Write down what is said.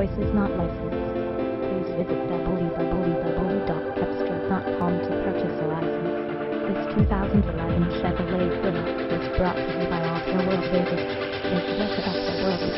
voice is not licensed. Please visit www.cepstral.com to purchase a license. This 2011 Chevrolet Equinox is brought to you by Auto World Vegas. It's just about the world of